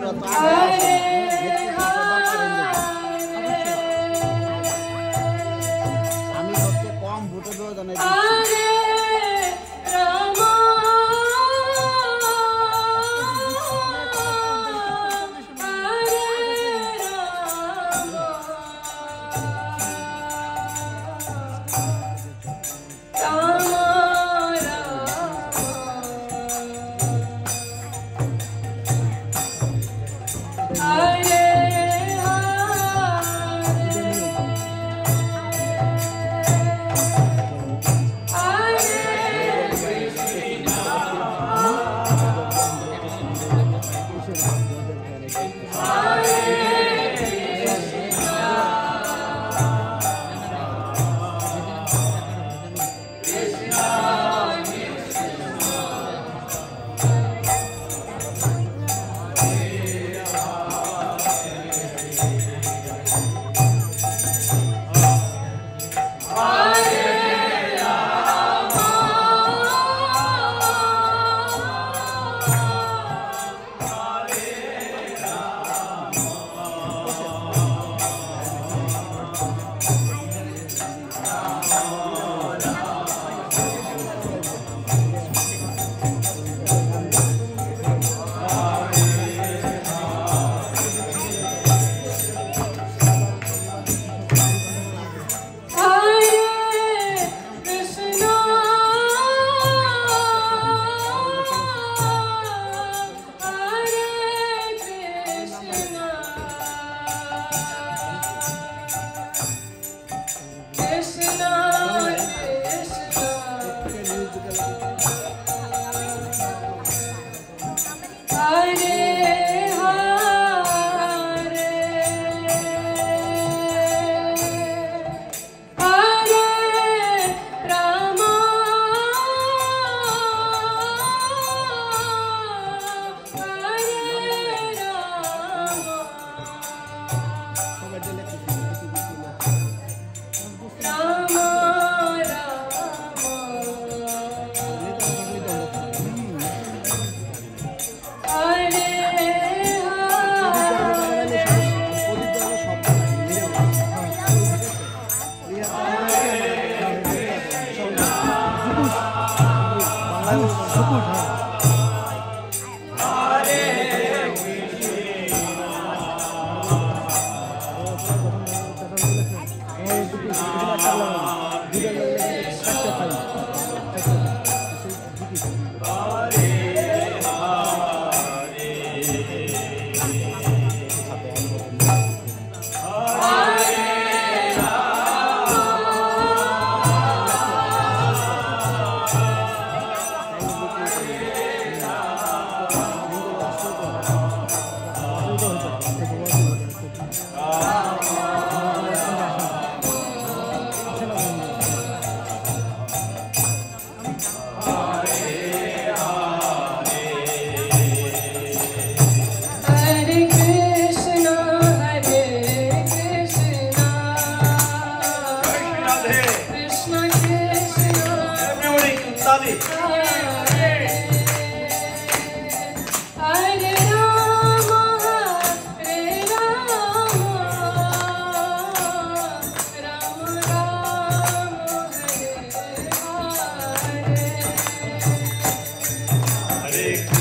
Thank you. 还有什么？Music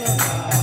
Yeah.